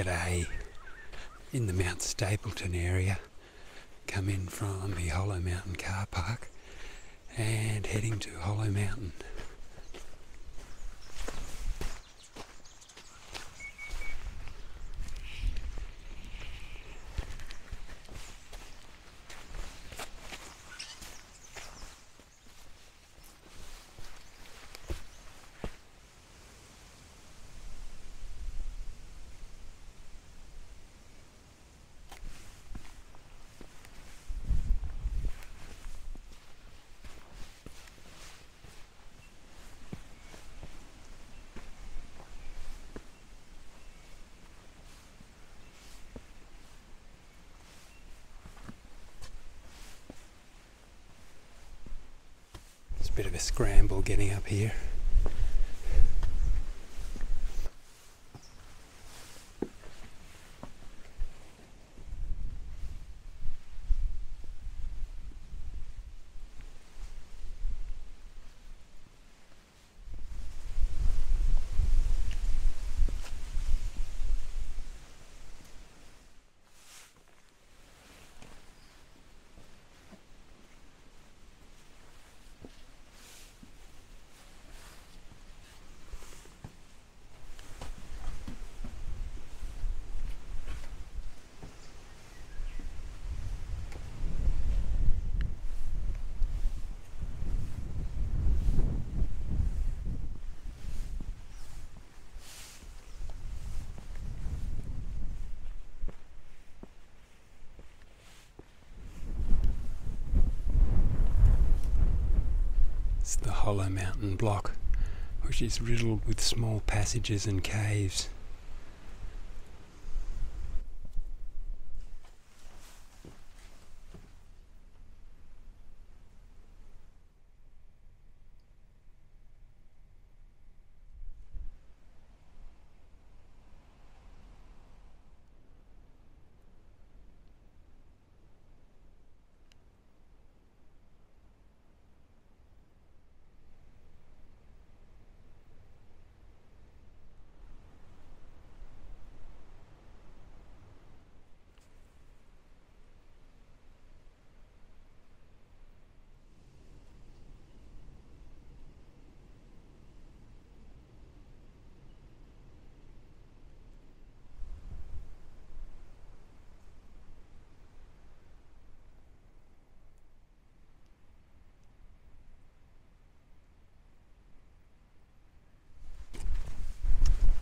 G'day in the Mount Stapleton area. Come in from the Hollow Mountain car park and heading to Hollow Mountain. Bit of a scramble getting up here. The Hollow Mountain block, which is riddled with small passages and caves.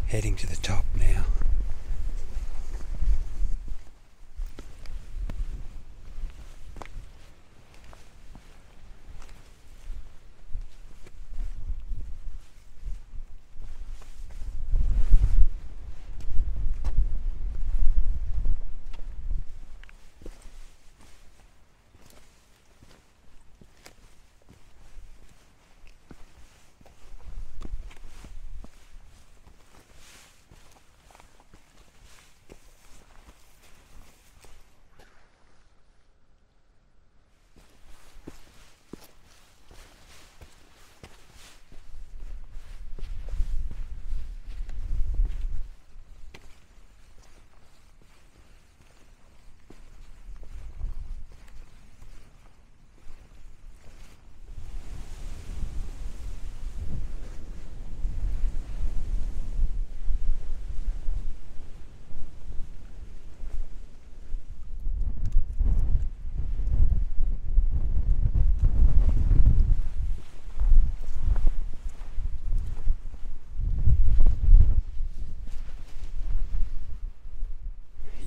Heading to the top now.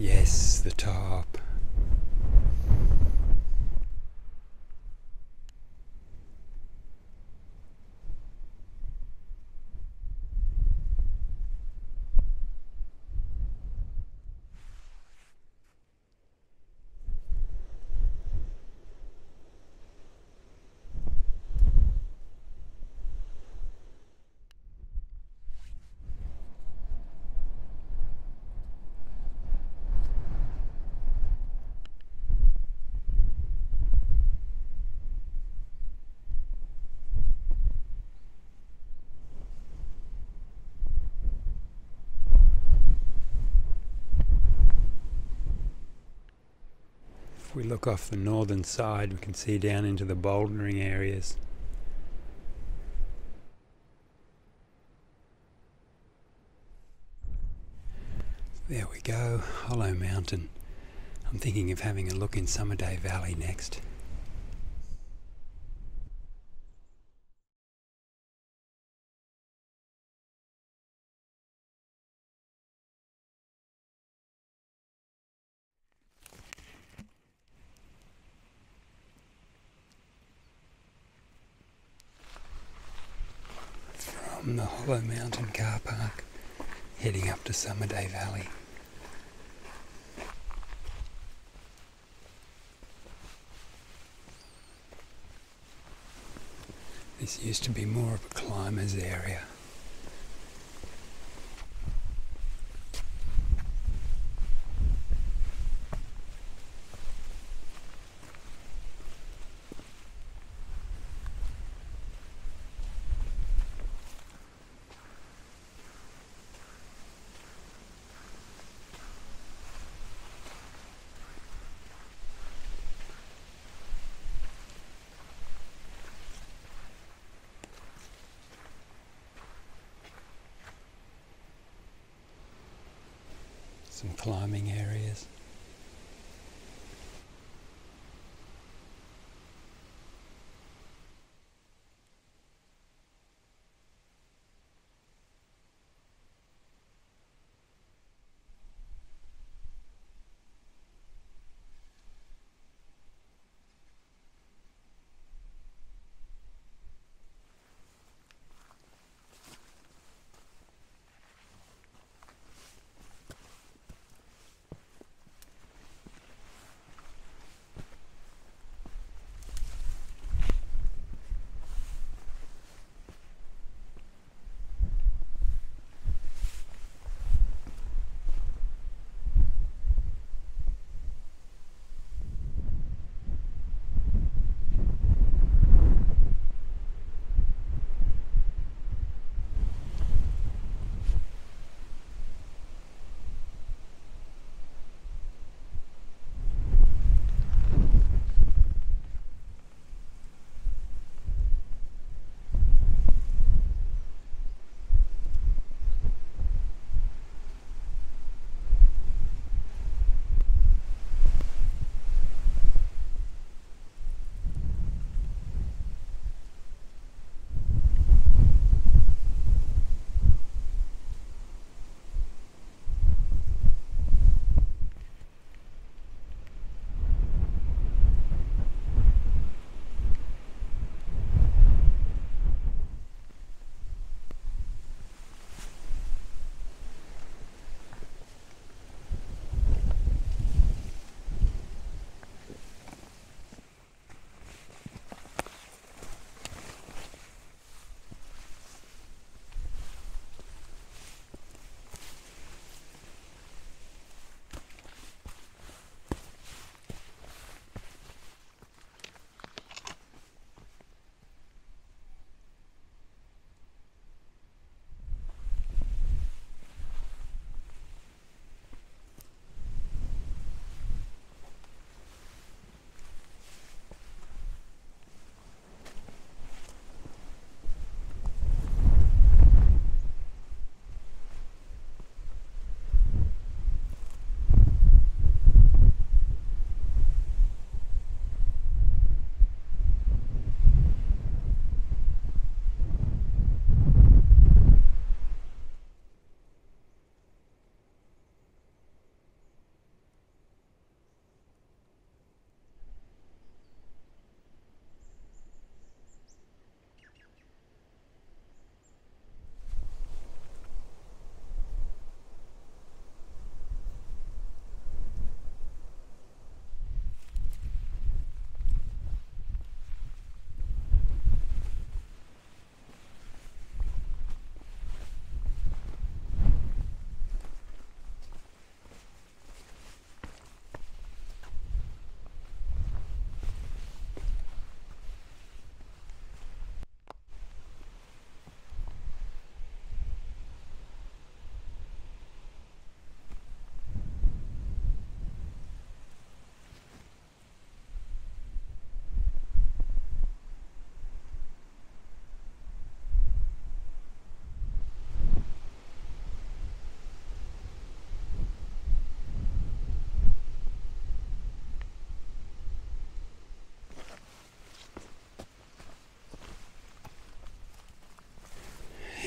Yes, the top. If we look off the northern side, we can see down into the bouldering areas. There we go, Hollow Mountain. I'm thinking of having a look in Summerday Valley next. From the Hollow Mountain car park, heading up to Summerday Valley. This used to be more of a climbers area. Some climbing areas.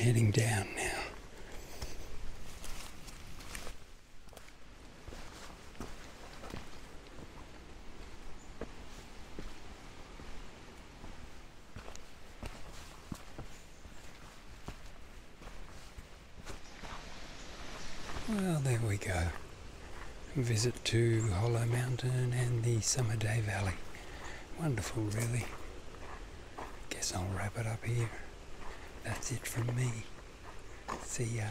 Heading down now. Well, there we go. Visit to Hollow Mountain and the Summerday Valley. Wonderful, really. Guess I'll wrap it up here. That's it from me. See ya.